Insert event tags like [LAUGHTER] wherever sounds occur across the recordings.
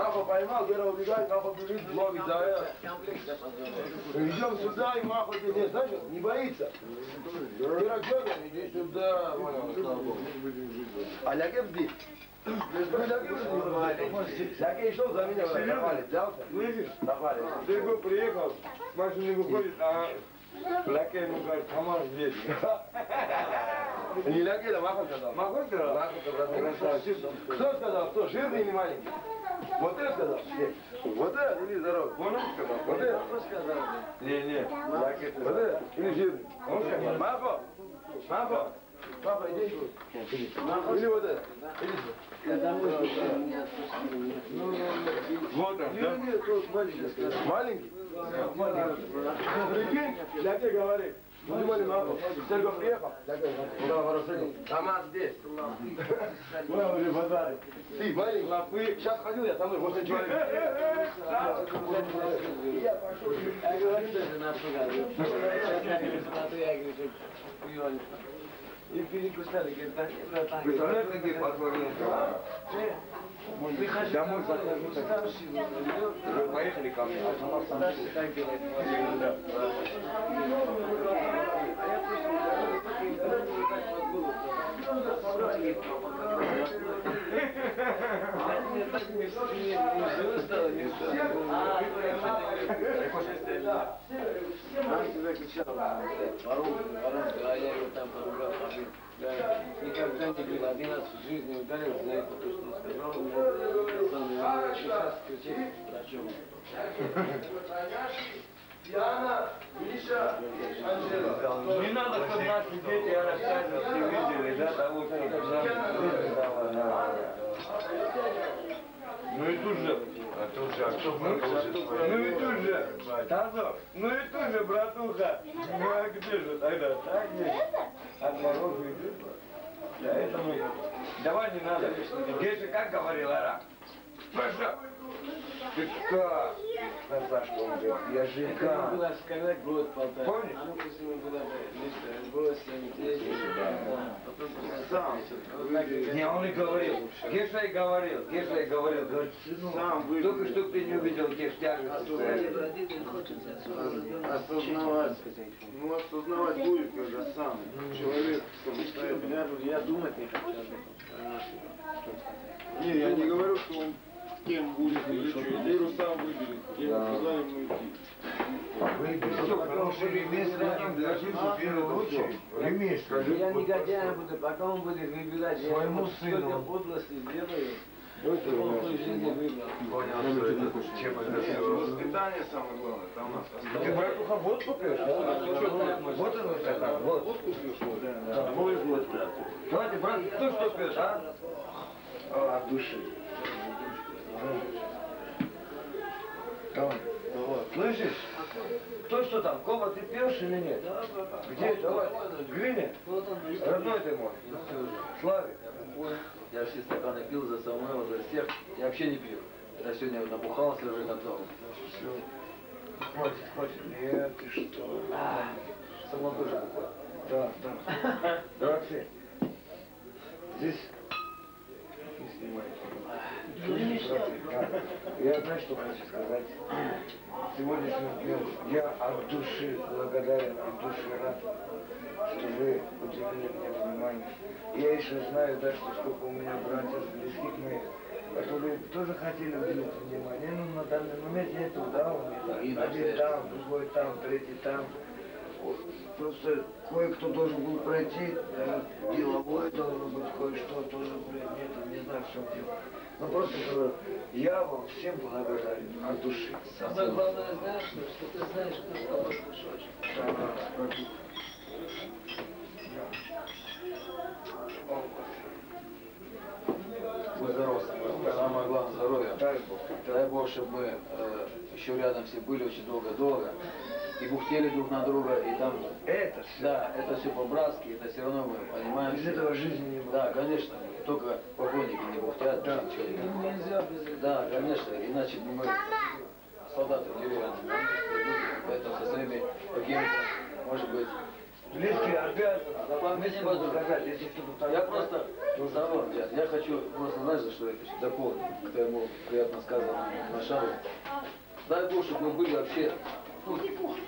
Маха поймал, Гера убегает, Маха бежит, ловит за это. Идем сюда, и Маха тебе, знаешь, не боится. Гера Гера, иди сюда. А Ляге бди. Ляге шел за меня, давали, взялся. Слышишь? Давали. Дего приехал, с машины выходит, а Ляке ему говорит, Хамар здесь. [LAUGHS] Не Ляге, да Маха сказал. Могу сказать? Маха сказал. Кто сказал? Кто, жирный или маленький? Вот это сказал? Нет. Вот это или здоровый? Он сказал? Вот это? Не, не, Ляке Вот это? Или жирный? Он сказал? Маха? Маха? Папа, иди. Или вот это? Вот он, да? Маленький? Прикинь, Ляге говорит. Внимание, Серго приехал. Куда воросили? Сама здесь. Мы уже базары. Ты маленький. Лапы. Сейчас ходил я там, 8 человек. Я пошел. И перекусали, говорит, так, братан. Представляешь, какие потворные слова? Прихожу Домой домой, захожу, так. старший, идет, Вы поехали ко мне? так. А не стало, не стало. Кричал, воруй, воруй, а я его там поругал, побил. Я никогда не бил, один раз в жизни ударил за это, то, что он сказал, у меня самый, сейчас кричать врачом. Диана, Миша, Анжела. Не надо, чтобы наши дети рассказывали, видели, да, того, кто нам Ну и тут же, А тут же, а кто ну, продолжит ну и тут же, Тазов, ну и тут же, братуха, ну а где же тогда, так ведь? От мороза идет. Поэтому, давай не надо. Геша как говорил Ара? Паша, ты кто? Наташка, он говорит, я жена. было сказать год полтора. Помнишь? А ну после ему было место, было 7 лет, да. Потом Сам. Не, он и говорил. Геша и говорил, Геша и говорил, говорит, сынок, только что ты не увидел Геш тяжесть. Осознавать. Ну, осознавать будет, когда сам человек самостоятельно. Я, думать не хочу. Не, я не говорю, что он кем будет или что. Веру сам выберет. Я сказал ему идти. Очередь. Ремесл. Я негодяем буду, пока он будет выбирать, я Своему ему сыну. столько подлости сделаю, это, это все. Воспитание самое главное. Там у нас Ты, осталось. братуха, водку пьешь? Вот он вот так, вот. Водку пьешь. Да, мой вот, брат. Давайте, брат, кто что пьет, а? А, от души. Давай. Слышишь? Кто что там, Коба, ты пьешь или нет? Где? Давай. Гриня? Родной ты мой. Славик. Я все стаканы пил за Самуэла, за всех. Я вообще не пью. Я сегодня набухался уже готов. Хватит, хватит. Нет, ты что? Самуэл тоже бухал. Да, да. Дорогие, здесь не снимайте. Да. Я знаю, что хочу сказать. Сегодняшним днем я от души благодарен, от души рад, что вы уделили мне внимание. Я еще знаю, да, что сколько у меня братьев, близких моих, которые тоже хотели уделить внимание. Ну, на данный момент нету, да, у них один там, другой там, третий там. Просто кое-кто должен был пройти, да, деловой должен быть, кое-что тоже, блядь, нет, не знаю, в чем дело. Но просто говорю, я вам всем благодарен от души. Самое главное, знаешь, что, ты знаешь, кто с тобой кусочек. Да, да, да. Будь здоров. Самое главное здоровье. Дай Бог. Дай Бог, чтобы мы э, еще рядом все были очень долго-долго. И бухтели друг на друга, и там... Это все. Да, это все по-братски, это все равно мы понимаем. Без этого жизни не было. Да, конечно. Только покойники не бухтят. Да. не Ему нельзя без этого. Да, конечно, иначе мы солдаты деревянные, да, поэтому со своими какими-то, может быть, Близкие обязаны важно. сказать, если что-то так. Я просто, ну, здорово, я, я хочу просто, знаешь, за что я дополнить к твоему приятно сказанному Машалу. Дай Бог, чтобы мы были вообще ну,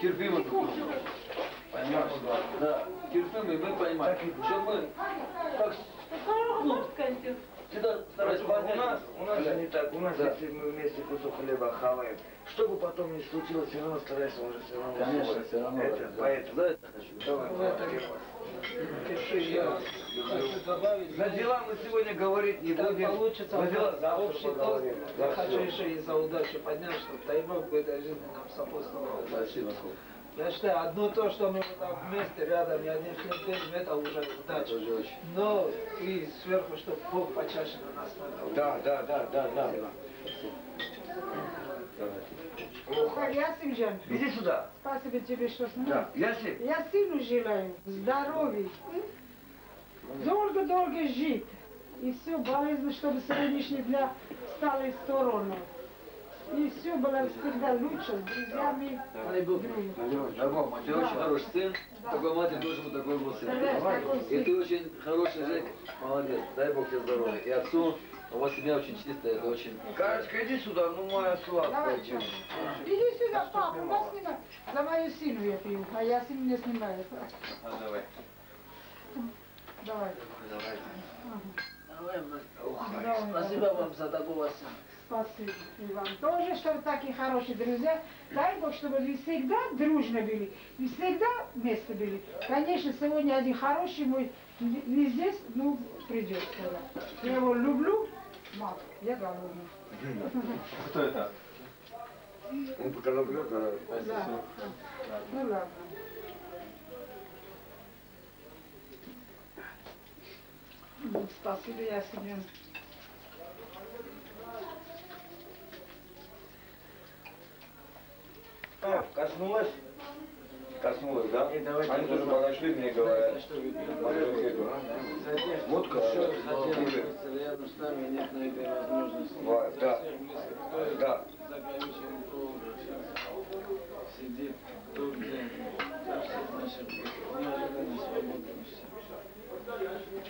терпимы друг. Понимаешь? Да, терпимы, и мы понимаем, что мы так, ну, всегда старались У понять. нас, у нас же не так. У нас, Да. если мы вместе кусок хлеба хаваем, что бы потом ни случилось, все равно стараешься уже все равно. Конечно, все равно. Это, да, поэтому. За это хочу. Давай, этом пиши, я. За дела мы сегодня говорить не Так будем. получится За дела за общий. Я Да, хочу всё. еще и за удачу поднять, чтобы Таймак в этой жизни нам сопутствовал. Спасибо. Я считаю, одно то, что мы вот так вместе, рядом, ни один хлеб это уже удача. Но и сверху, чтобы Бог почаще на нас надал. Да, да, да, да, да. Ясим Иди сюда. спасибо тебе, что с нами. Да. Я сыну желаю здоровья, долго-долго жить. И все болезни, чтобы сегодняшний дня стали в сторону. И все было всегда лучше с друзьями. Бог, у тебя очень хороший сын. Такой матери должен быть такой был сын. И ты очень хороший Жек, молодец. Дай Бог тебе здоровья. И отцу, у вас семья очень чистая, это очень... Карочка, иди сюда, ну моя сладкая. Иди сюда, папа, нас снимай. За мою сыну я пью, а я сын не снимаю. А, давай. Давай. Давай, мать. Давай, Спасибо вам за такого сына. Спасибо. И вам тоже, чтобы такие хорошие друзья. Дай Бог, чтобы вы всегда дружно были. И всегда вместе были. Конечно, сегодня один хороший мой не здесь, ну, придет. Я его люблю. Мам, я голодна. Кто это? Он пока наберет, а Да. Ну ладно. Спасибо, я себе. А, коснулась? Коснулась, да? И давайте Они тоже подошли мне и говорят. Водка, Все, рядом с нами, нет на этой возможности. Да, да. Да. За горючим проводом сидит тут, где кажется, значит, неожиданно свободности.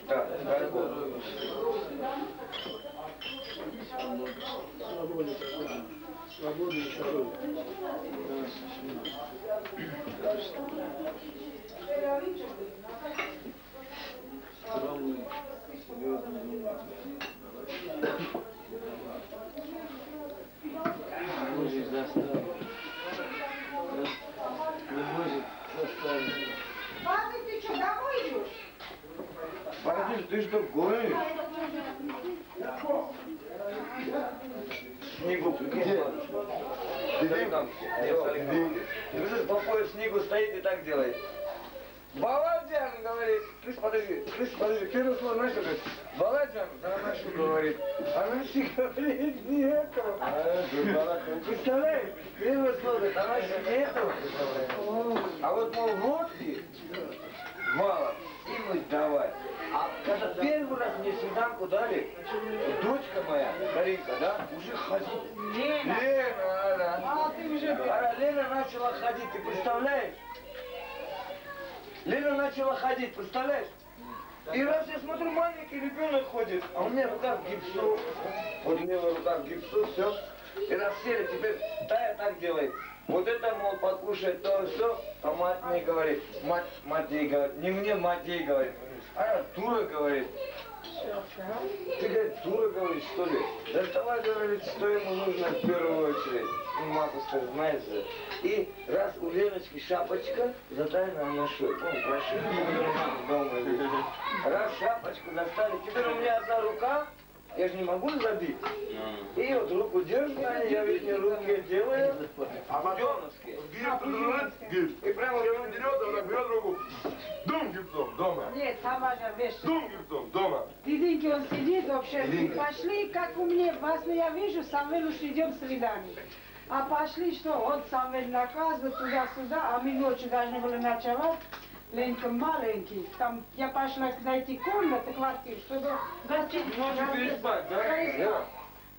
Да, дай Бог. Здоровья, свободы. Свободы такой. Свободы и здоровья. Да, совершенно. Скромный, серьезный, умный. Может заставить. Не может заставить. Папа, ты что, домой идешь? Подожди, ты что, гонишь? Снегу, прикинь. Там, Дружит по пояс снегу стоит и так делает. Баладжан говорит, слышь, подожди, слышь, подожди, первое слово знаешь, что говорит? Баладжан, да она что говорит? Она что говорит, нету. Представляешь? Первое слово говорит, она что нету. А вот, мол, водки мало, и мы давай. А когда первый раз мне свиданку дали, дочка моя, Каринка, да, уже ходит. Лена. Лена, да. А, ты уже... А Лена начала ходить, ты представляешь? Лена начала ходить, представляешь? И раз я смотрю, маленький ребенок ходит, а у меня в руках гипсу, вот у меня в руках гипсу, все. И раз сели, теперь Тая так делает. Вот это, мол, покушать то, все, а мать мне говорит, мать, мать ей говорит, не мне, мать ей говорит. А дура говорит. Ты, говорит, дура, говорит, что ли? Да давай, говорит, что ему нужно в первую очередь. Ну, матушка, знаешь же. И раз у Леночки шапочка, задайна она шой. Ну, прошли дома. Раз шапочку достали, теперь у меня одна рука, я же не могу забить. И вот руку держу, я ведь не руки делаю, а потом и прямо Он берет, она берет руку. Дум гипсом, дома. Нет, сама же вещь. Дум гипсом, дома. Дидинки, он сидит вообще. Пошли, как у меня, вас я вижу, Самвел уж идем свидание. А пошли, что он Самвел наказывает туда-сюда, а мы ночью должны были ночевать. Ленька маленький, там я пошла найти комнату, квартиру, чтобы гостить. Ночью ну, переспать, да? да?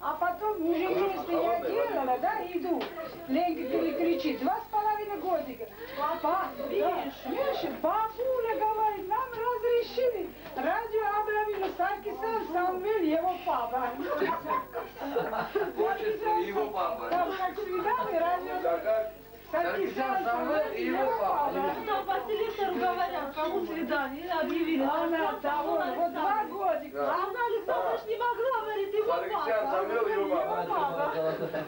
А потом уже место я делала, да, иду. Ленька перекричит, два с половиной годика. Папа, видишь, да. бабуля говорит, нам разрешили. Радио объявили Саркисан Самвель, его папа. Хочется его папа. Там как свидали, радио он Саркисян Самвел и его папа. Что по телевизору говорят, кому свидание, объявили. Она того, вот два годика. А она Александрович не могла, говорит, его папа. И его папа.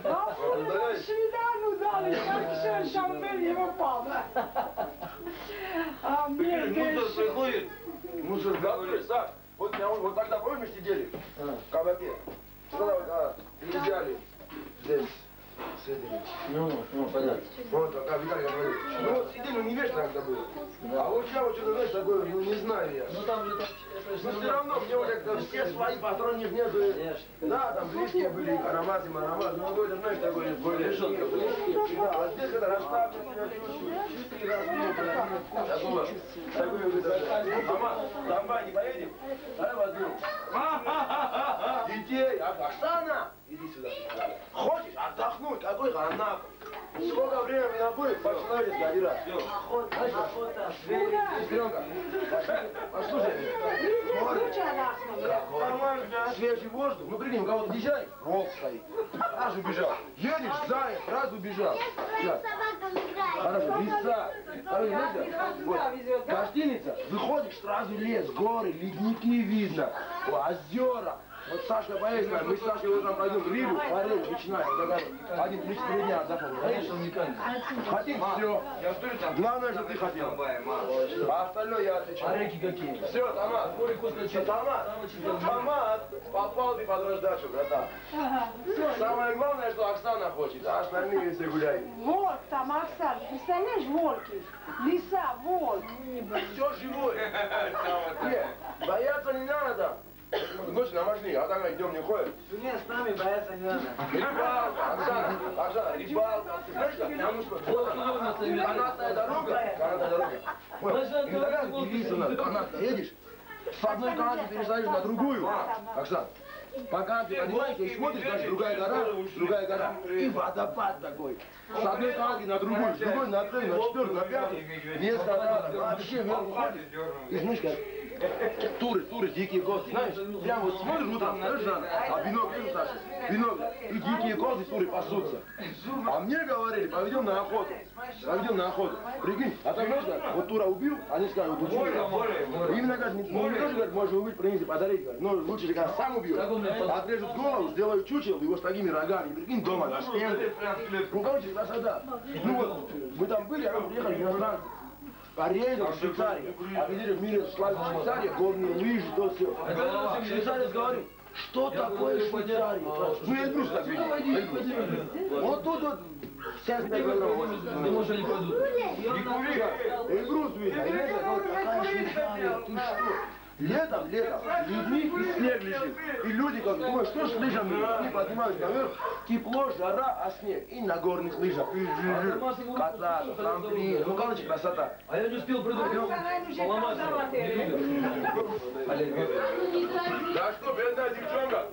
Папа. А он его свиданию дали, как все Шамбель его папа. А мне Мусор говорит, приходит. Мусор говорит, Саш, вот, я- вот тогда помнишь сидели в кабаке? Что вот, а, приезжали здесь с этими. Ну, ну, понятно. Вот, как Виталий говорит. Ну вот сидели, ну не вечно когда было. А вот я вот что-то, знаешь, такое, ну не знаю я. Ну там же Но все равно мне уже как-то все свои посторонних нету. Да, там близкие были, аромат и аромат, но какой-то, знаешь, такой более была. Да, а здесь это расслабленно себя чувствую. Чуть раз в минуту, Такого, такой вот, мама, домой не поедем? Давай возьмем. Детей, а Оксана, иди сюда. Хочешь отдохнуть? Какой ганак? Сколько времени набыть? По-человечески один раз. Сестренка, послушай, она свежий воздух, ну прикинь, у кого-то дизайн, волк стоит, раз убежал, едешь, заяц, раз убежал. Сейчас. Хорошо, леса, вот, гостиница, выходишь, сразу лес, горы, ледники видно, о, озера. Вот Сашка поехала, мы с Сашкой утром пойдем рыбу, вот такая, один три четыре дня уникально. Хотим все. Главное, что ты хотел. А остальное я отвечаю. реки какие? Все, Томат. Море Косточек. Томат. Томат. Попал ты под раздачу, братан. Самое главное, что Оксана хочет, а остальные все гуляют. Волк там, Оксан, представляешь, волки? Лиса, волк. Все живое. [LAUGHS] Нет, бояться не надо. Ночью на машине, а так днем не ходит. Нет, с нами бояться не надо. Рыбалка, Оксана, Оксана, рыбалка. Знаешь, как? Потому что Вот канатная дорога, канатная дорога. Вот, Значит, и тогда вот девиз у вот нас, канатка, едешь, с одной канаты пересадишь на другую. Оксана, по канате поднимаешься и смотришь, значит, другая гора, другая гора. И водопад такой. С одной канатки на другую, с другой на третью, на четвертую, на пятую. Раз. Вообще вверх. И знаешь, как туры, туры, дикие козы. Знаешь, прям вот смотришь утром, знаешь, Жанна, а бинокль, видишь, Саша, бинокль, и дикие козы, туры пасутся. А мне говорили, поведем на охоту. Поведем на охоту. Прикинь, а там, знаешь, как, вот тура убил, они скажут, вот учили. Именно, говорят, ну, не то, что, говорят, можно убить, принести, подарить, говорят, но лучше, сам убьет. Как мне под- Отрежут голову, сделают чучело, его с такими рогами, прикинь, дома на стенке. Ну, короче, красота. Ну вот, мы там были, а мы приехали иностранцы. Корея, Швейцария. А видели, в мире славится Швейцария, горные лыжи, то все. Швейцарец говорит, что такое Швейцария? Ну, я Эльбрус так видел. Эльбрус. Вот тут вот, сейчас я говорю, Думаешь, они пойдут? Эльбрус видно. И это, вот такая Швейцария, ты что? Летом, летом, людьми и снег лежит. И люди как думают, что с лыжами? Они поднимаются наверх, тепло, жара, а снег. И на горных лыжах. Кататься, трамплин. Ну, короче, красота. А я не успел придумать. Оксана уже Поломать. там заводили. Олег, Да что, бедная девчонка,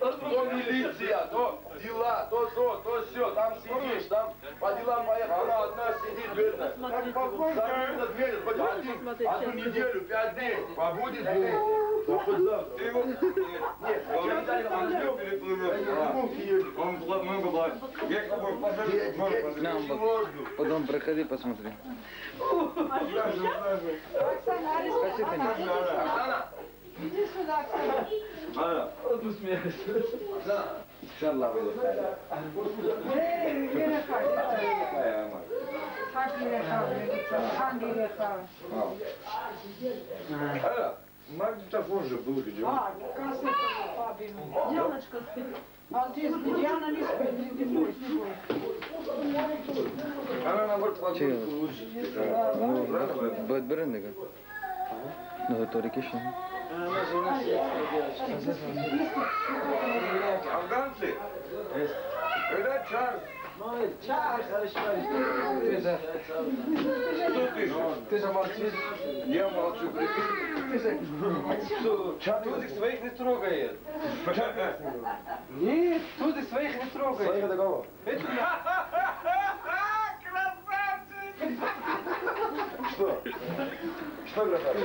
то милиция, то дела, то то, то все, там сидишь, там по делам поехал, она одна сидит. За этот месяц, хоть один, одну неделю, пять дней, побудет. Ты его... Нет, нет, я Виталий возьмем, Иди сюда, Ана, посмеха се. Да. Шарла бъде хайде. Не, не е хайде. Хайде, ама. Как не е хайде? Как не е хайде? Ана, мак ти так може да. А, късно това пабино. Дяночка. А ти спи, Диана не спи, не спи, Че, бъд брън, нега. Много то рекешен. Ну, это. Она же у нас Афганцы? Когда Чарльз? Что ты? Ты же молчишь. Я молчу, прикинь. Тузик своих не трогает. Нет, Тузик своих не трогает. своих это [LAUGHS] кого? Что? Что братан?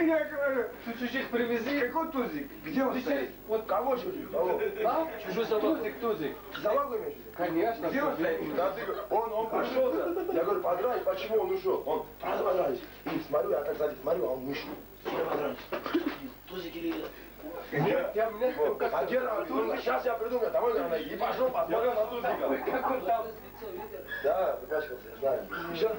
Я говорю, ты чужих привези. Какой тузик? Где он стоит? Вот кого чужих? Кого? А? Чужой собаку. Тузик, тузик. Собаку имеешь? Конечно. Где он стоит? Да ты, он, он пошел, [LAUGHS] я говорю, подрались, почему он ушел? Он, правда подрались. И смотрю, я так сзади смотрю, а он вышел. Все подрались. Тузик или... Нет, Я мне... Вот, а Гера, сейчас я придумаю, домой надо и пошел, посмотрел на Тузика. Как он там? Да, выпачкался, я знаю. Еще?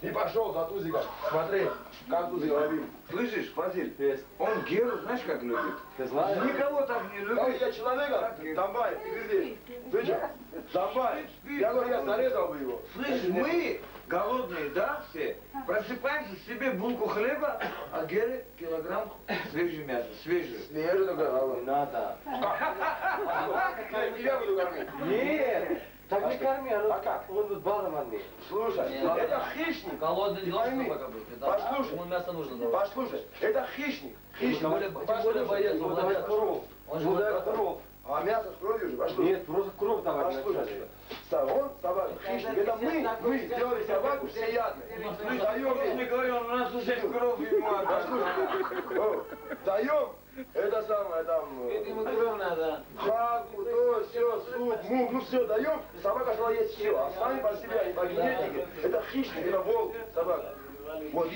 И пошел за Тузиком, смотри, как Тузик ловил. Слышишь, Фазиль? Он Геру знаешь как любит? Ты знаешь? Никого так не Как любит. я человека, Донбай, ты ты что, Донбай, я говорю, я зарезал бы его. Слышь, мы голодные, да, все? Просыпаемся себе булку хлеба, а Гере килограмм свежего мяса, свежего. Свежий такой, а Не надо. Я тебя буду кормить. Нет. Так не корми, а А как? он вот балованный. Слушай, Нет. это хищник. Голодный не должен быть. Послушай. Ему мясо нужно давать. Послушай, это хищник. Хищник. Тем более, тем более боец, он давай коров. Он же Ну, так- коров. А мясо с кровью же, послушай. Нет, просто кровь давать. Са- он собака, хищник. Это мы, мы сделали собаку всеядной. Мы даем ей не говорил, у нас уже кровь ему Послушай, даем, это самое там, Это ему кровь надо. хаку, то, все, суп, мук, ну все даем, собака стала есть все, а сами по себе, они по генетике, это хищник, это волк, собака. Вот